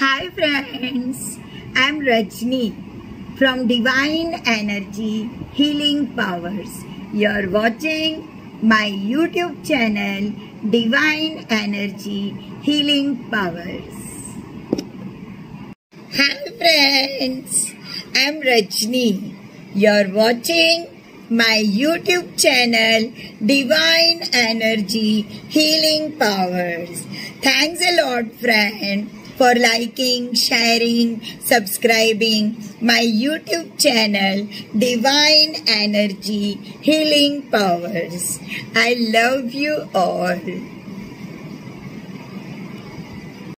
Hi friends, I'm Rajni from Divine Energy Healing Powers. You're watching my YouTube channel Divine Energy Healing Powers. Hi friends, I'm Rajni. You're watching my YouTube channel Divine Energy Healing Powers. Thanks a lot friend for liking, sharing, subscribing my YouTube channel Divine Energy Healing Powers. I love you all.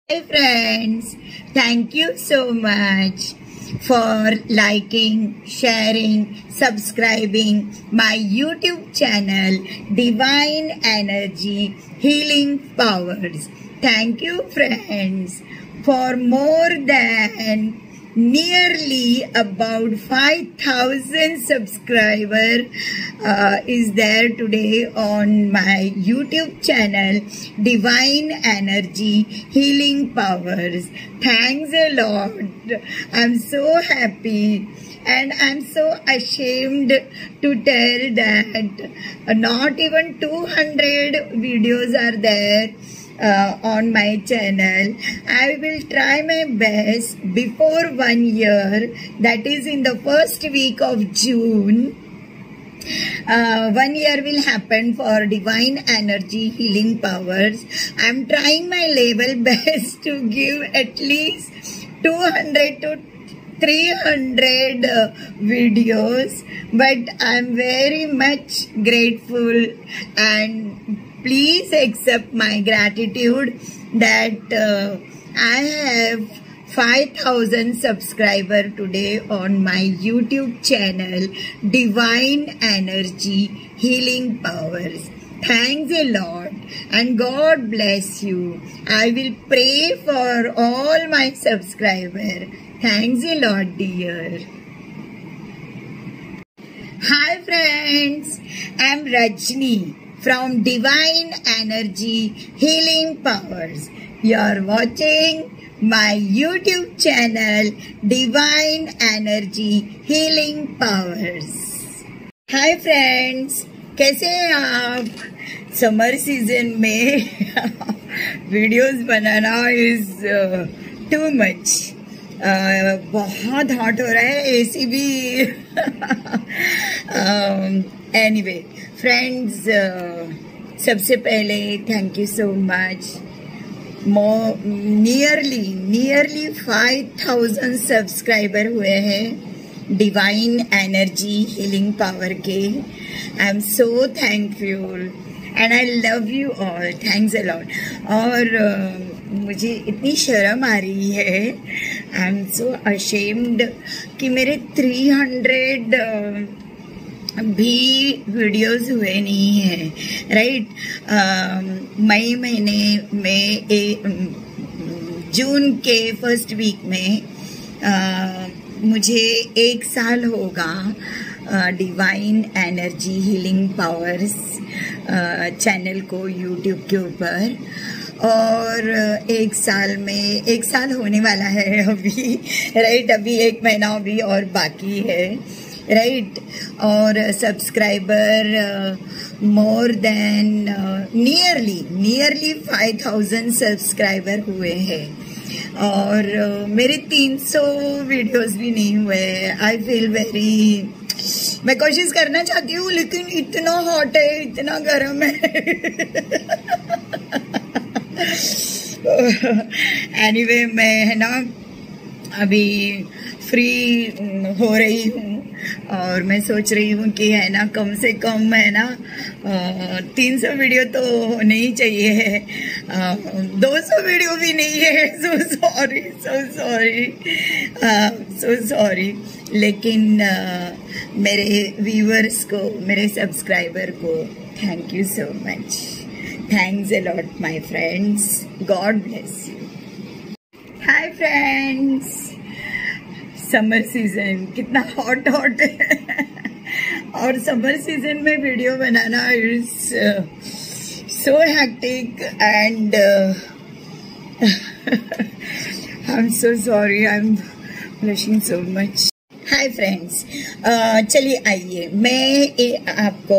Hey friends, thank you so much for liking, sharing, subscribing my YouTube channel Divine Energy Healing Powers. Thank you friends for more than nearly about 5000 subscriber uh, is there today on my youtube channel divine energy healing powers. Thanks a lot. I'm so happy and i'm so ashamed to tell that not even 200 videos are there uh, on my channel. I will try my best before one year, that is in the first week of June. Uh, one year will happen for divine energy healing powers. I'm trying my level best to give at least 200 to 300 uh, videos but i'm very much grateful and please accept my gratitude that uh, I have 5000 subscriber today on my YouTube channel Divine Energy Healing Powers. Thanks a lot and God bless you. I will pray for all my subscriber. Thanks a lot dear. Hi friends, I'm Rajni from Divine Energy Healing Powers. You're watching my YouTube channel Divine Energy Healing Powers. Hi friends, कैसे हैं आप summer season में videos बनाना is too much बहुत hot हो रहा है AC भी एनीवे um, फ्रेंड्स uh, सबसे पहले thank you so much nearly nearly five thousand subscriber हुए हैं डिवाइन एनर्जी हीलिंग पावर के. I am so thankful and I love you all thanks a lot और uh, मुझे इतनी शर्म आ रही है. आई एम सो अशेम्ड कि मेरे थ्री हंड्रेड भी वीडियोस हुए नहीं हैं राइट मई महीने में ए, जून के फ़र्स्ट वीक में आ, मुझे एक साल होगा divine energy healing powers channel को यूट्यूब के ऊपर और एक साल में एक साल होने वाला है अभी राइट अभी एक महीना अभी और बाकी है। राइट और subscriber more than nearly nearly five thousand subscriber हुए हैं। और uh, मेरे 300 वीडियोस भी नहीं हुए आई फील वेरी मैं कोशिश करना चाहती हूँ लेकिन इतना हॉट है इतना गर्म है। एनीवे anyway, मैं है ना अभी फ्री हो रही हूँ। और मैं सोच रही हूँ कि है ना कम से कम है ना तीन सौ वीडियो तो होने ही। चाहिए दो सौ वीडियो भी नहीं है। So sorry so sorry so sorry लेकिन आ, मेरे व्यूअर्स को मेरे सब्सक्राइबर को thank you so much thanks a lot my friends God bless you hi friends summer season कितना हॉट हॉट है और समर सीज़न में video banana is so hectic and I'm so sorry. I'm blushing so much. Hi friends चलिए आइए मैं ए, आपको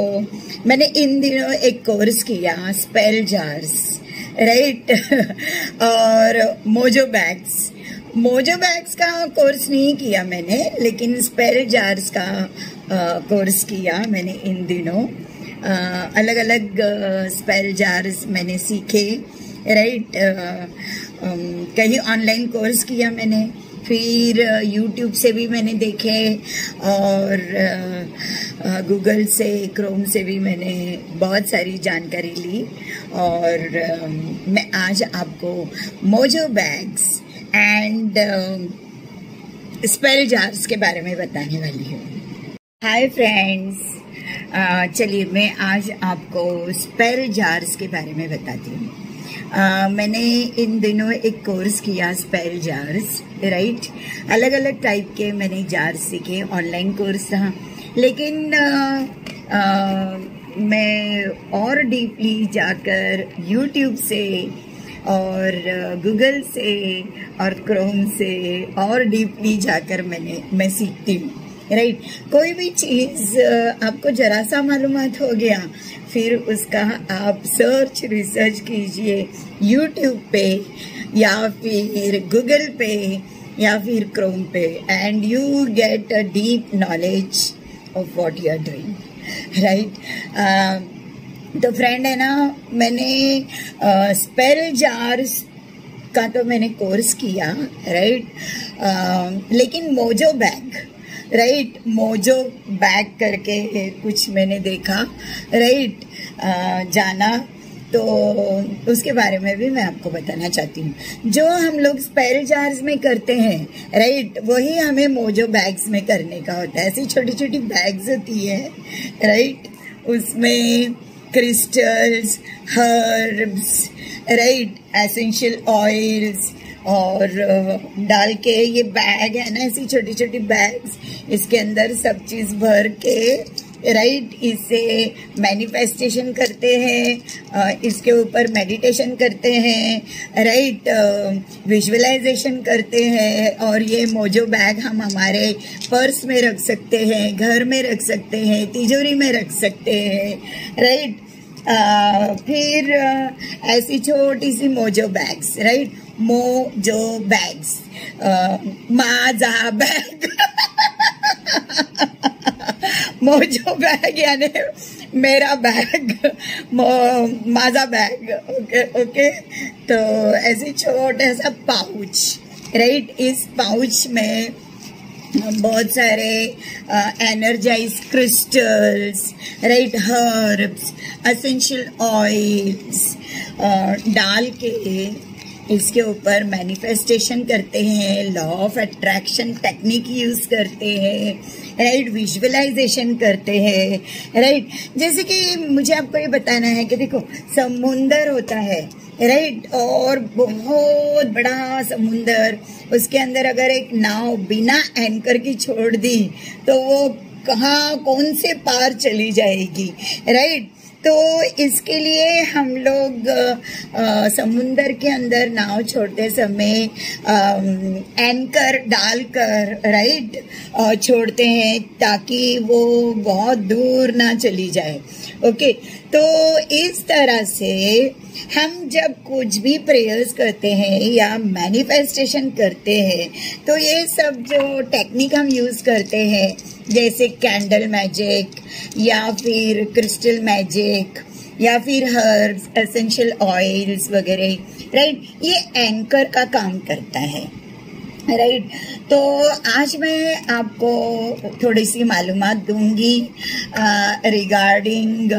मैंने इन दिनों एक कोर्स किया स्पेल जार्स राइट और मोजो बैग्स मोजो बैग्स का कोर्स नहीं किया मैंने लेकिन स्पेल जार्स का कोर्स किया मैंने इन दिनों। आ, अलग अलग स्पेल जार्स मैंने सीखे राइट कहीं ऑनलाइन कोर्स किया मैंने फिर यूट्यूब से भी मैंने देखे और गूगल से क्रोम से भी मैंने बहुत सारी जानकारी ली और मैं आज आपको mojo bags and spell jars के बारे में बताने वाली हूँ। हाय फ्रेंड्स चलिए मैं आज आपको स्पेल जार्स के बारे में बताती हूँ। आ, मैंने इन दिनों एक कोर्स किया स्पेल जार्स राइट अलग अलग टाइप के मैंने जार्स सीखे ऑनलाइन कोर्स था। लेकिन आ, आ, मैं और डीपली जाकर यूट्यूब से और गूगल से और क्रोम से और डीपली जाकर मैंने, मैं सीखती हूँ राइट right. कोई भी चीज़ आपको जरा सा मालूम हो गया, फिर उसका आप सर्च रिसर्च कीजिए यूट्यूब पे या फिर गूगल पे या फिर क्रोम पे and you get a deep knowledge of what you are doing right तो फ्रेंड है ना मैंने आ, स्पेल जार्स का तो मैंने कोर्स किया राइट लेकिन mojo bag right mojo bag करके कुछ मैंने देखा राइट जाना तो उसके बारे में भी मैं आपको बताना चाहती हूँ। जो हम लोग स्पेल जार्स में करते हैं राइट वही हमें मोजो बैग्स में करने का होता है। ऐसी छोटी छोटी बैग्स होती है राइट उसमें crystals herbs right essential oils और डाल के ये बैग है ना, ऐसी छोटी छोटी बैग्स इसके अंदर सब चीज़ भर के राइट इसे मैनिफेस्टेशन करते हैं इसके ऊपर मेडिटेशन करते हैं राइट विजुअलाइजेशन करते हैं, और ये मोजो बैग हम हमारे पर्स में रख सकते हैं, घर में रख सकते हैं, तिजोरी में रख सकते हैं राइट फिर ऐसी छोटी सी mojo bags right mojo bags माजा बैग मोजो बैग, यानी मेरा बैग माजा बैग, ओके ओके? तो ऐसे छोटे सा पाउच राइट इस पाउच में बहुत सारे energise crystals right herbs essential oils डाल के इसके ऊपर मैनिफेस्टेशन करते हैं law of attraction technique use करते हैं राइट विजुअलाइजेशन करते हैं राइट जैसे कि मुझे आपको ये बताना है कि देखो, समुंदर होता है राइट और बहुत बड़ा समुंदर, उसके अंदर अगर एक नाव बिना एंकर की छोड़ दी तो वो कहाँ, कौन से पार चली जाएगी राइट तो इसके लिए हम लोग समुंदर के अंदर नाव छोड़ते समय एंकर डालकर राइट छोड़ते हैं ताकि वो बहुत दूर ना चली जाए। ओके तो इस तरह से हम जब कुछ भी प्रेयर्स करते हैं या मैनिफेस्टेशन करते हैं तो ये सब जो टेक्निक हम यूज़ करते हैं जैसे कैंडल मैजिक या फिर क्रिस्टल मैजिक या फिर हर्ब्स एसेंशियल ऑयल्स वगैरह राइट ये एंकर का काम करता है राइट तो आज मैं आपको थोड़ी सी मालूम दूँगी रिगार्डिंग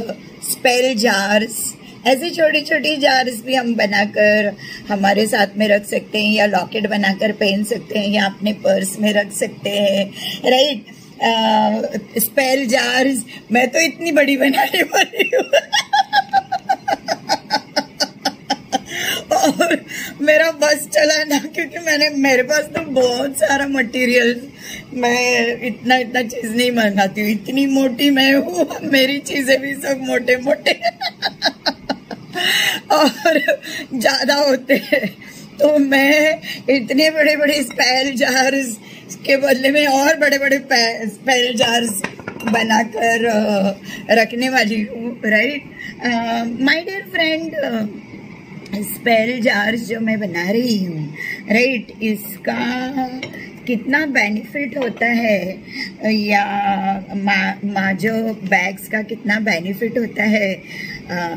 स्पेल जार्स ऐसे छोटी छोटी जार्स भी हम बनाकर हमारे साथ में रख सकते हैं, या लॉकेट बनाकर पहन सकते हैं, या अपने पर्स में रख सकते हैं राइट स्पेल जार्स मैं तो इतनी बड़ी बनाने वाली हूँ। और मेरा बस चला ना, क्योंकि मैंने, मेरे पास तो बहुत सारा मटेरियल मैं इतना इतना चीज़ नहीं मंगाती हूँ। इतनी मोटी मैं हूँ, मेरी चीज़ें भी सब मोटे मोटे और ज़्यादा होते हैं। तो मैं इतने बड़े बड़े स्पेल जार्स के बदले में और बड़े बड़े स्पेल जार्स बनाकर रखने वाली हूँ right my dear friend spell jars जो मैं बना रही हूँ राइट right? इसका कितना बेनिफिट होता है? या मा, माजो बैग्स का कितना बेनिफिट होता है? आ,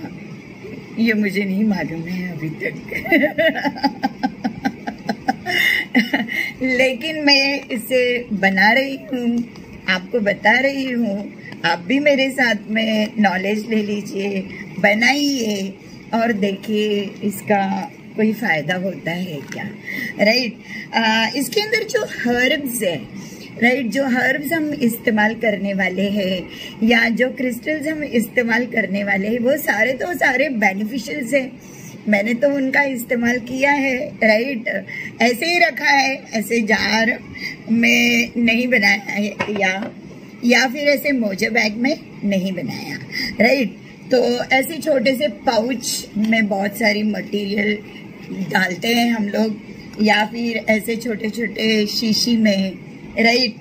ये मुझे नहीं मालूम है अभी तक। लेकिन मैं इसे बना रही हूँ, आपको बता रही हूँ। आप भी मेरे साथ में नॉलेज ले लीजिए, बनाइए और देखिए इसका कोई फ़ायदा होता है क्या। राइट इसके अंदर जो हर्ब्स है राइट जो हर्ब्स हम इस्तेमाल करने वाले हैं, या जो क्रिस्टल्स हम इस्तेमाल करने वाले हैं, वो सारे तो सारे बेनिफिशियल्स हैं। मैंने तो उनका इस्तेमाल किया है राइट ऐसे ही रखा है, ऐसे जार में नहीं बनाया है, या या फिर ऐसे मोजे बैग में नहीं बनाया राइट तो ऐसे छोटे से पाउच में बहुत सारी मटेरियल डालते हैं हम लोग, या फिर ऐसे छोटे छोटे शीशी में राइट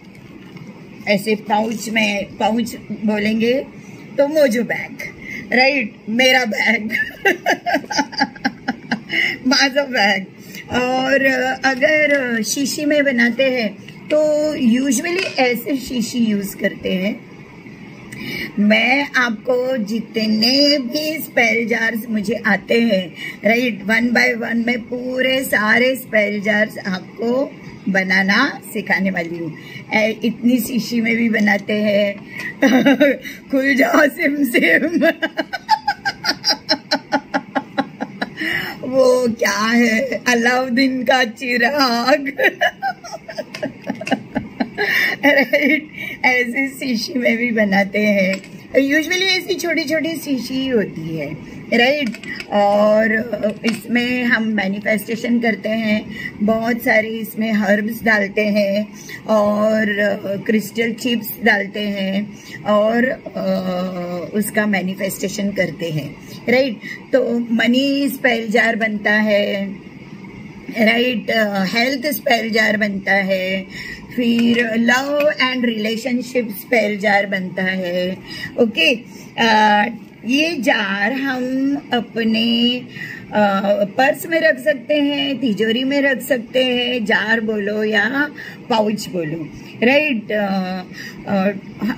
ऐसे पाउच में पाउच बोलेंगे तो मोजो बैग राइट मेरा बैग। माजो बैग और अगर शीशी में बनाते हैं तो यूजुअली ऐसे शीशी यूज़ करते हैं। मैं आपको जितने भी स्पेल जार्स मुझे आते हैं राइट वन बाय वन में पूरे सारे स्पेल जार्स आपको बनाना सिखाने वाली हूँ। इतनी शीशी में भी बनाते हैं। खुल जाओ सिम सिम वो क्या है? अलाउद्दीन का चिराग। राइट ऐसे शीशी में भी बनाते हैं। यूजुअली ऐसी छोटी छोटी शीशी होती है। राइट और इसमें हम मैनिफेस्टेशन करते हैं। बहुत सारे इसमें हर्ब्स डालते हैं और क्रिस्टल चिप्स डालते हैं और उसका मैनिफेस्टेशन करते हैं। राइट तो मनी स्पेल जार बनता है। राइट हेल्थ स्पेल जार बनता है। फिर love and relationship spell jar बनता है। ओके ये जार हम अपने पर्स में रख सकते हैं, तिजोरी में रख सकते हैं, जार बोलो या पाउच बोलो राइट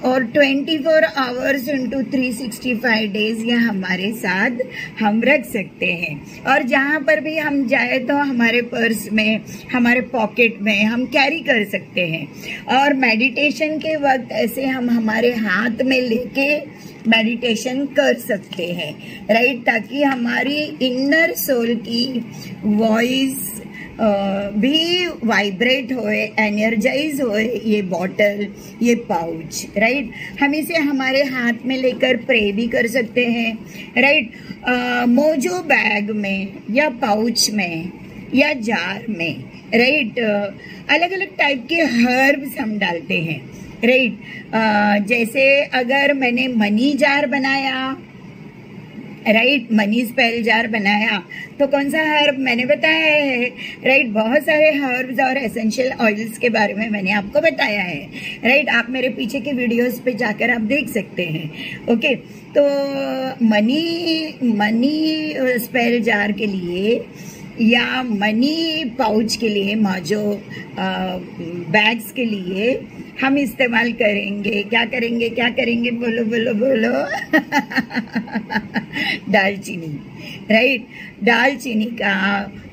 और 24 four hours into three sixty five days ये हमारे साथ हम रख सकते हैं। और जहाँ पर भी हम जाए तो हमारे पर्स में, हमारे पॉकेट में हम कैरी कर सकते हैं। और मेडिटेशन के वक्त ऐसे हम हमारे हाथ में लेके मेडिटेशन कर सकते हैं राइट ताकि हमारी इनर सोल की वॉइस भी वाइब्रेट होए एनर्जाइज होए ये बॉटल ये पाउच राइट हम इसे हमारे हाथ में लेकर प्रे भी कर सकते हैं राइट मोजो बैग में या पाउच में या जार में राइट अलग अलग टाइप के हर्ब्स हम डालते हैं। राइट uh, जैसे अगर मैंने मनी जार बनाया राइट मनी स्पेल जार बनाया तो कौन सा हर्ब मैंने बताया है? राइट बहुत सारे हर्ब्स और एसेंशियल ऑयल्स के बारे में मैंने आपको बताया है। राइट आप मेरे पीछे के वीडियोस पे जाकर आप देख सकते हैं। ओके तो मनी मनी स्पेल जार के लिए या मनी पाउच के लिए, माजो बैग्स के लिए हम इस्तेमाल करेंगे। क्या करेंगे क्या करेंगे? बोलो बोलो बोलो। दालचीनी राइट दालचीनी का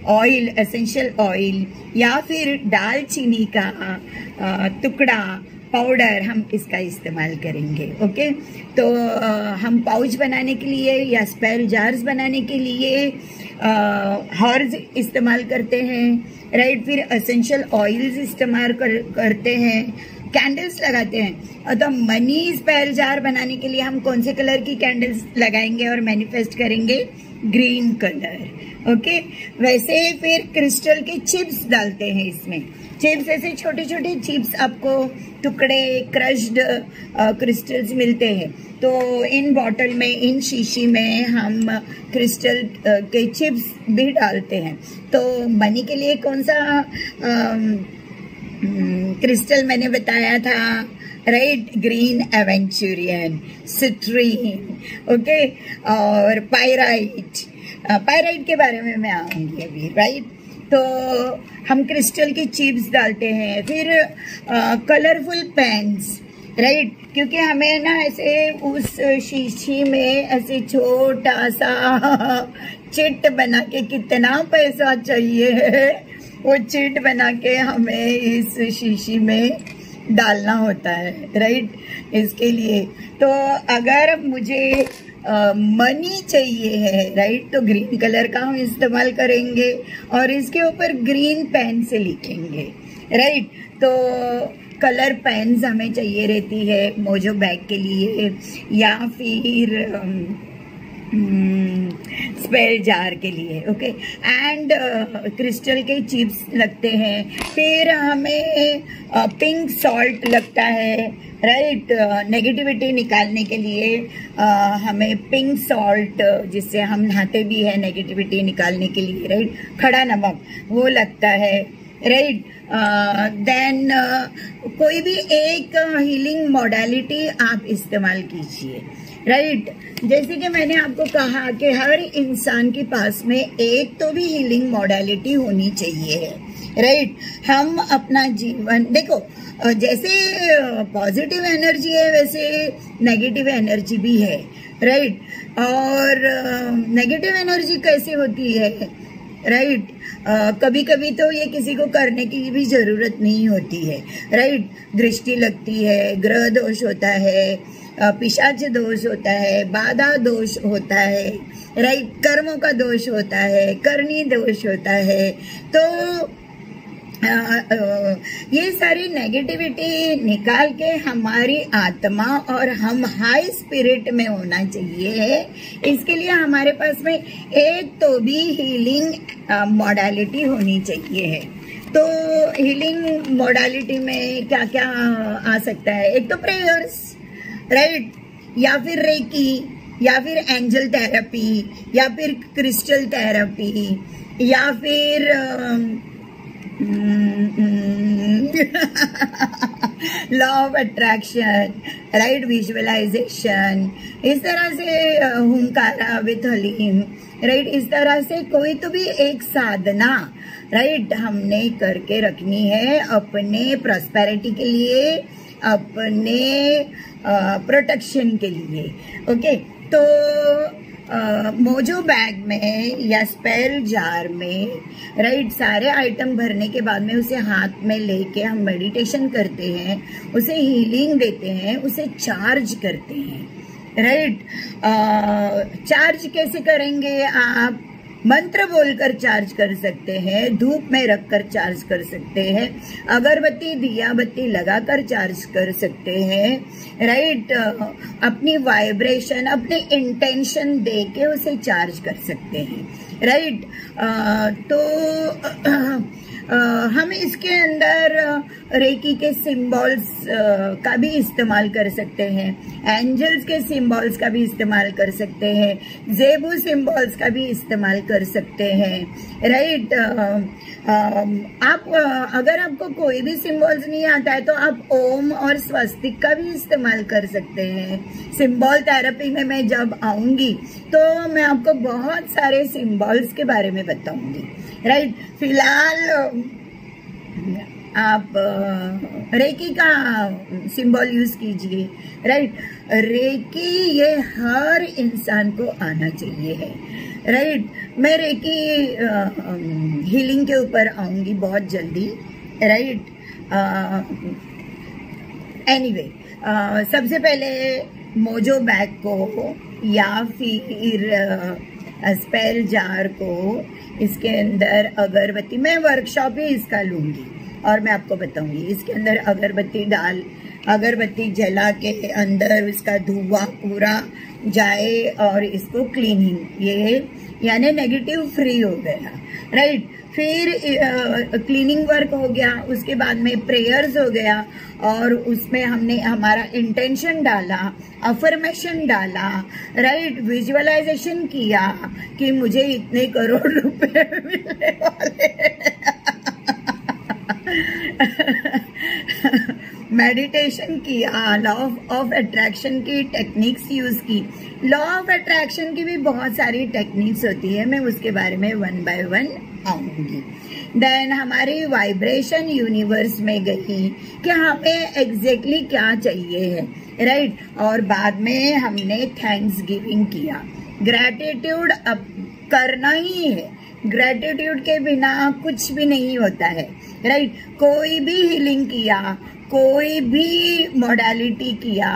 ऑयल एसेंशियल ऑयल या फिर दालचीनी का टुकड़ा पाउडर हम इसका इस्तेमाल करेंगे ओके तो हम पाउच बनाने के लिए या स्पेल जार्स बनाने के लिए हर्ज इस्तेमाल करते हैं राइट फिर असेंशियल ऑयल्स इस्तेमाल कर, करते हैं कैंडल्स लगाते हैं। तो मनी स्पेल जार बनाने के लिए हम कौन से कलर की कैंडल्स लगाएँगे और मैनिफेस्ट करेंगे? Green colour okay? वैसे फिर क्रिस्टल के चिप्स डालते हैं इसमें। चिप्स ऐसे छोटे छोटे चिप्स आपको टुकड़े क्रश्ड क्रिस्टल्स मिलते हैं। तो इन बॉटल में इन शीशी में हम क्रिस्टल के चिप्स भी डालते हैं। तो मनी के लिए कौन सा आ, क्रिस्टल मैंने बताया था? Right green aventurine citrine okay और पायराइट पायराइट के बारे में मैं आऊँगी अभी राइट तो हम क्रिस्टल की चिप्स डालते हैं, फिर कलरफुल पेन्स राइट क्योंकि हमें ना ऐसे उस शीशी में ऐसे छोटा सा चिट बना के कितना पैसा चाहिए, वो चिट बना के हमें इस शीशी में डालना होता है राइट इसके लिए। तो अगर मुझे मनी चाहिए है राइट तो ग्रीन कलर का हम इस्तेमाल करेंगे और इसके ऊपर ग्रीन पेन से लिखेंगे राइट तो कलर पेन्स हमें चाहिए रहती है, मोजो बैग के लिए, या फिर स्पेल जार के लिए ओके एंड क्रिस्टल के चिप्स लगते हैं। फिर हमें पिंक uh, सॉल्ट लगता है राइट नेगेटिविटी uh, निकालने के लिए uh, हमें पिंक सॉल्ट जिससे हम नहाते भी हैं नेगेटिविटी निकालने के लिए राइट right? खड़ा नमक वो लगता है राइट देन कोई भी एक हीलिंग मॉडलिटी आप इस्तेमाल कीजिए। राइट. जैसे कि मैंने आपको कहा कि हर इंसान के पास में एक तो भी हीलिंग मॉडलिटी होनी चाहिए राइट. हम अपना जीवन, देखो जैसे पॉजिटिव एनर्जी है, वैसे नेगेटिव एनर्जी भी है राइट. और नेगेटिव एनर्जी कैसे होती है राइट. कभी कभी तो ये किसी को करने की भी ज़रूरत नहीं होती है राइट दृष्टि लगती है, ग्रह दोष होता है पिशाच दोष होता है, बाधा दोष होता है राइट कर्मों का दोष होता है करनी दोष होता है तो ये सारी नेगेटिविटी निकाल के हमारी आत्मा और हम हाई स्पिरिट में होना चाहिए। इसके लिए हमारे पास में एक तो भी हीलिंग मॉडलिटी होनी चाहिए। है तो हीलिंग मॉडलिटी में क्या क्या आ सकता है? एक तो प्रेयर्स राइट या फिर रेकी या फिर एंजल थेरेपी या फिर क्रिस्टल थेरेपी या फिर law of attraction right visualisation इस तरह से हुंकारा विथ हलीम राइट इस तरह से कोई तो भी एक साधना राइट हमने करके रखनी है अपने प्रॉस्पेरिटी के लिए, अपने प्रोटेक्शन के लिए ओके okay? तो मोजो बैग में या स्पेल जार में राइट सारे आइटम भरने के बाद में उसे हाथ में लेके हम मेडिटेशन करते हैं, उसे हीलिंग देते हैं, उसे चार्ज करते हैं राइट चार्ज कैसे करेंगे आप? मंत्र बोलकर चार्ज कर सकते हैं, धूप में रखकर चार्ज कर सकते हैं, अगरबत्ती दिया बत्ती लगाकर चार्ज कर सकते हैं राइट अपनी वाइब्रेशन अपने इंटेंशन दे के उसे चार्ज कर सकते हैं। राइट तो हम इसके अंदर रेकी के सिंबल्स का भी इस्तेमाल कर सकते हैं। एंजल्स के सिंबल्स का भी इस्तेमाल कर सकते हैं। जेबू सिंबल्स का भी इस्तेमाल कर सकते हैं। राइट आप अगर आपको कोई भी सिंबल्स नहीं आता है तो आप ओम और स्वस्तिक का भी इस्तेमाल कर सकते हैं। सिंबल थेरेपी में मैं जब आऊँगी तो मैं आपको बहुत सारे सिंबल्स के बारे में बताऊँगी। राइट फ़िलहाल, आप रेकी का सिंबल यूज़ कीजिए। राइट रेकी, ये हर इंसान को आना चाहिए। है राइट मैं रेकी हीलिंग के ऊपर आऊँगी बहुत जल्दी। राइट एनीवे सबसे पहले मोजो बैग को या फिर स्पेल जार को इसके अंदर अगरबत्ती, मैं वर्कशॉप ही इसका लूँगी। और मैं आपको बताऊँगी, इसके अंदर अगरबत्ती डाल अगरबत्ती जला के अंदर उसका धुआँ पूरा जाए और इसको क्लीनिंग ये यानी नेगेटिव फ्री हो गया राइट फिर क्लीनिंग वर्क हो गया, उसके बाद में प्रेयर्स हो गया और उसमें हमने हमारा इंटेंशन डाला अफर्मेशन डाला राइट विजुअलाइजेशन किया कि मुझे इतने करोड़ रुपए मिलने वाले मेडिटेशन किया लॉ ऑफ़ अट्रैक्शन की टेक्निक्स यूज़ की लॉ ऑफ़ अट्रैक्शन की भी बहुत सारी टेक्निक्स होती है, मैं उसके बारे में वन बाय वन आऊँगी देन हमारी वाइब्रेशन यूनिवर्स में गई कि हमें एग्जैक्टली क्या चाहिए है राइट right? और बाद में हमने थैंक्स गिविंग किया ग्रेटिट्यूड अब करना ही है ग्रेटिट्यूड के बिना कुछ भी नहीं होता है राइट right? कोई भी हीलिंग किया कोई भी मोडालिटी किया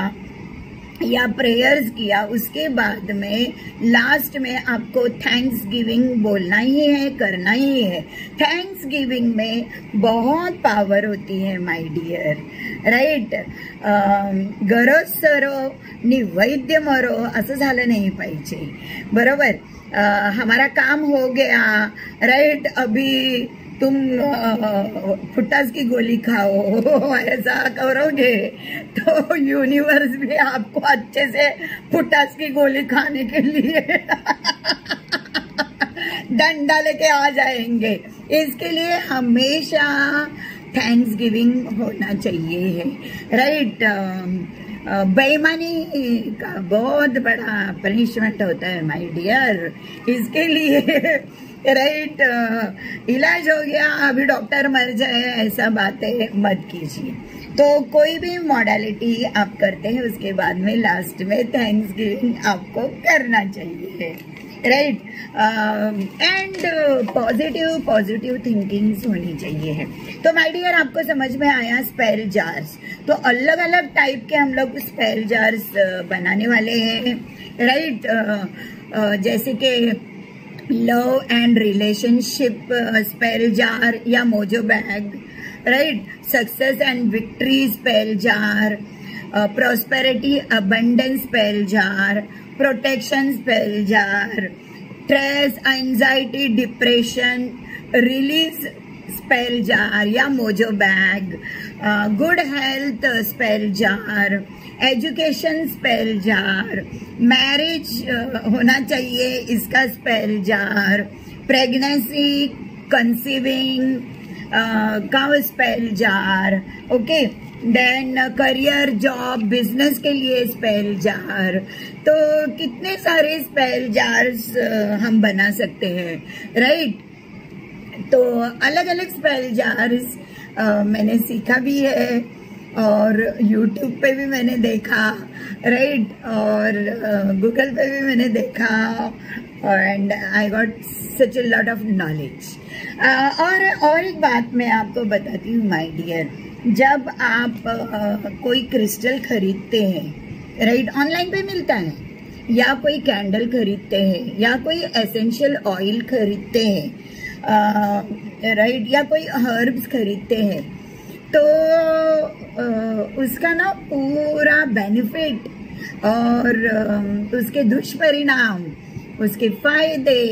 या प्रेयर्स किया, उसके बाद में लास्ट में आपको थैंक्स गिविंग बोलना ही है, करना ही है। थैंक्स गिविंग में बहुत पावर होती है माय डियर राईट गरज सरो नि वैद्य मरो, असं झालं नाही हमारा काम हो गया राइट अभी तुम फुटास की गोली खाओ, ऐसा करोगे? तो यूनिवर्स भी आपको अच्छे से फुटास की गोली खाने के लिए डंडा लेके आ जाएँगे। इसके लिए हमेशा थैंक्स गिविंग होना चाहिए। है राइट बेईमानी का बहुत बड़ा पनिशमेंट होता है माय डियर इसके लिए राइट इलाज हो गया अभी डॉक्टर मर जाए ऐसा बातें मत कीजिए। तो कोई भी मॉडलिटी आप करते हैं उसके बाद में लास्ट में थैंक्स गिविंग आपको करना चाहिए। Right and positive positive thinkings होनी चाहिए। है तो माय डियर आपको समझ में आया स्पेल जार्स तो अलग अलग टाइप के हम लोग स्पेल जार्स बनाने वाले हैं। Right right? uh, uh, जैसे कि love and relationship spell jar या mojo bag right success and victory spell jar prosperity abundance spell jar protection spell jar stress anxiety depression release spell jar या mojo bag good health spell jar education spell jar. Marriage होना चाहिए इसका spell jar. Pregnancy, conceiving का spell jar. Okay? Then career job business के लिए spell jar. तो कितने सारे स्पेल जार्स हम बना सकते हैं राइट तो अलग अलग स्पेल जार्स मैंने सीखा भी है। और यूट्यूब पे भी मैंने देखा राइट और गूगल पे भी मैंने देखा and I got such a lot of knowledge और और एक बात मैं आपको बताती हूँ माय डियर जब आप uh, कोई क्रिस्टल खरीदते हैं राइट ऑनलाइन पे मिलता है। या कोई कैंडल खरीदते हैं या कोई एसेंशियल ऑयल खरीदते हैं राइट या कोई हर्ब्स खरीदते हैं। तो उसका ना पूरा बेनिफिट और उसके दुष्परिणाम, उसके फ़ायदे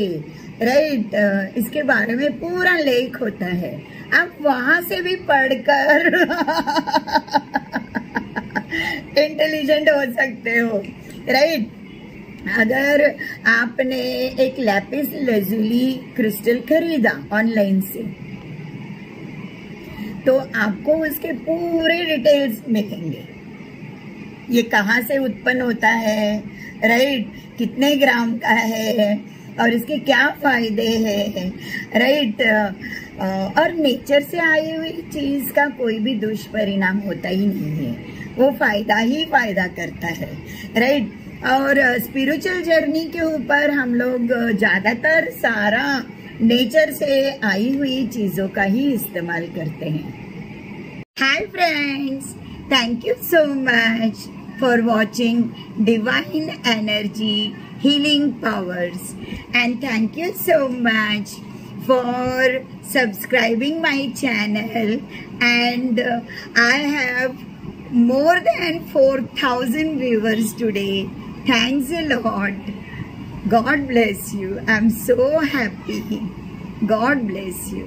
राइट इसके बारे में पूरा लेख होता है। आप वहाँ से भी पढ़कर इंटेलिजेंट हो सकते हो राइट अगर आपने एक लैपिस लेजुली क्रिस्टल खरीदा ऑनलाइन से तो आपको उसके पूरे डिटेल्स मिलेंगे। ये कहाँ से उत्पन्न होता है? राइट कितने ग्राम का है? और इसके क्या फ़ायदे हैं? राइट और नेचर से आई हुई चीज़ का कोई भी दुष्परिणाम होता ही नहीं है। वो फ़ायदा ही फ़ायदा करता है। राइट और स्पिरिचुअल जर्नी के ऊपर हम लोग ज़्यादातर सारा नेचर से आई हुई चीज़ों का ही इस्तेमाल करते हैं hi friends thank you so much for watching divine energy healing powers and thank you so much for subscribing my channel and I have more than 4,000 viewers today. Thanks a lot. God bless you. I'm so happy. God bless you.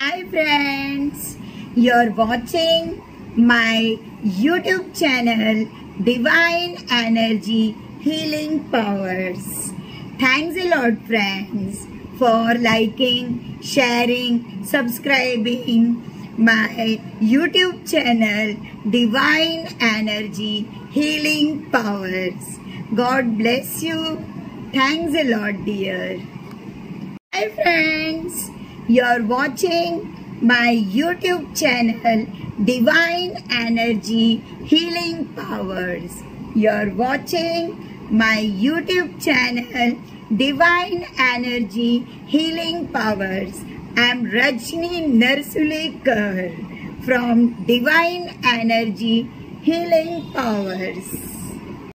Hi friends. You're watching my YouTube channel Divine Energy Healing Powers. Thanks a lot friends for liking, sharing, subscribing my YouTube channel Divine Energy Healing Powers. God bless you. Thanks a lot dear. Hi friends, you're watching my YouTube channel Divine Energy Healing Powers. You're watching my YouTube channel Divine Energy Healing Powers. I'm Rajni Narsulekar from Divine Energy Healing Powers.